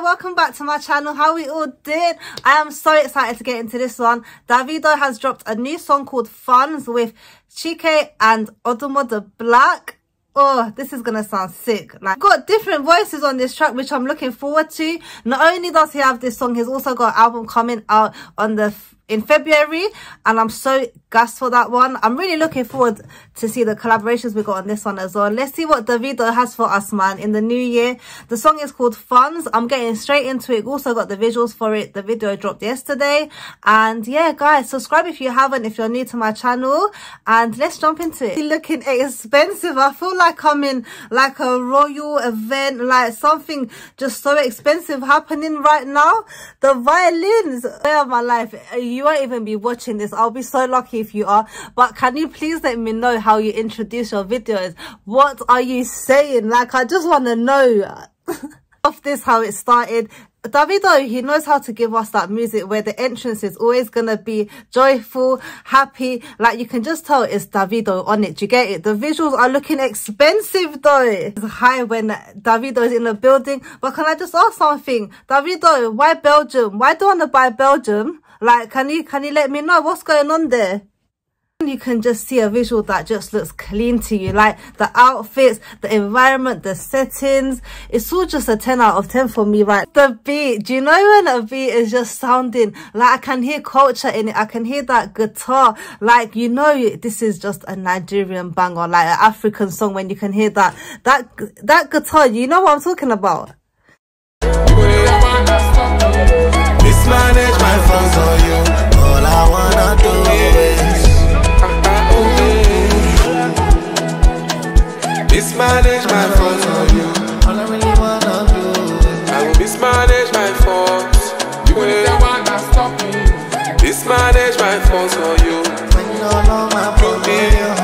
welcome back to my channel. How we all did? I am so excited to get into this one. Davido has dropped a new song called funds with chike and ODUMODUBLVCK. Oh this is gonna sound sick. Like got different voices on this track which i'm looking forward to. Not only does he have this song he's also got an album coming out on the in February and I'm so gassed for that one. I'm really looking forward to see the collaborations we got on this one as well. Let's see what Davido has for us, man, in the new year. The song is called Funds. I'm getting straight into it. Also got the visuals for it. The video dropped yesterday. And yeah, guys, subscribe if you haven't, if you're new to my channel. And let's jump into it. Looking expensive. I feel like I'm in like a royal event, like something just so expensive happening right now. The violins, where my life? You won't even be watching this. I'll be so lucky if you are. But can you please let me know how you introduce your videos? What are you saying? Like, I just want to know. Uh, of this how it started Davido, he knows how to give us that music where the entrance is always going to be joyful, happy. Like you can just tell it's Davido on it. Do you get it? The visuals are looking expensive though. It's high when Davido is in the building. But can I just ask something? Davido, why Belgium? Why do you want to buy Belgium? Like, can you, can you let me know what's going on there? you can just see a visual that just looks clean to you. Like the outfits the environment the settings. It's all just a 10 out of 10 for me right? The beat do you know when a beat is just sounding? Like i can hear culture in it. I can hear that guitar. Like you know this is just a nigerian banger like an african song when you can hear that that that guitar. You know what i'm talking about mismanage my faults on you. All I really wanna do I will mismanage my faults. You will the one that stop me. Mismanage my faults on you. When you don't know my problems.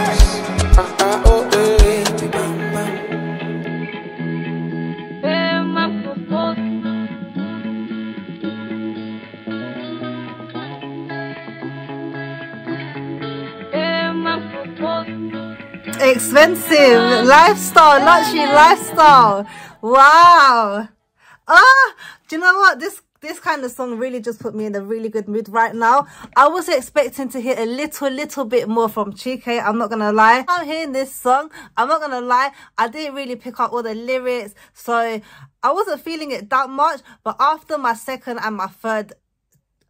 Expensive lifestyle, luxury lifestyle. Wow. Ah, do you know what? This this kind of song really just put me in a really good mood right now. I was expecting to hear a little, little bit more from Chike. I'm not going to lie. I'm hearing this song. I'm not going to lie. I didn't really pick up all the lyrics. So I wasn't feeling it that much. But after my second and my third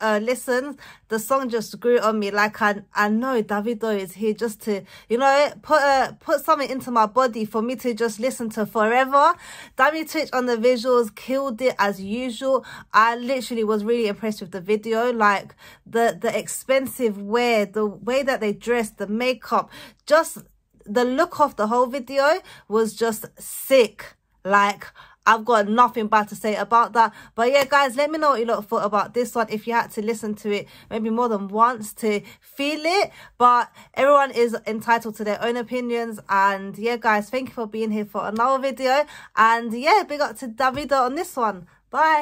uh listens the song just grew on me like i i know davido is here just to you know put a put something into my body for me to just listen to forever. Dammy Twitch on the visuals killed it as usual. I literally was really impressed with the video like the the expensive wear the way that they dressed the makeup just the look of the whole video was just sick. Like I've got nothing bad to say about that. But yeah, guys, let me know what you lot thought about this one. If you had to listen to it maybe more than once to feel it. But everyone is entitled to their own opinions. And yeah, guys, thank you for being here for another video. And yeah, big up to Davido on this one. Bye.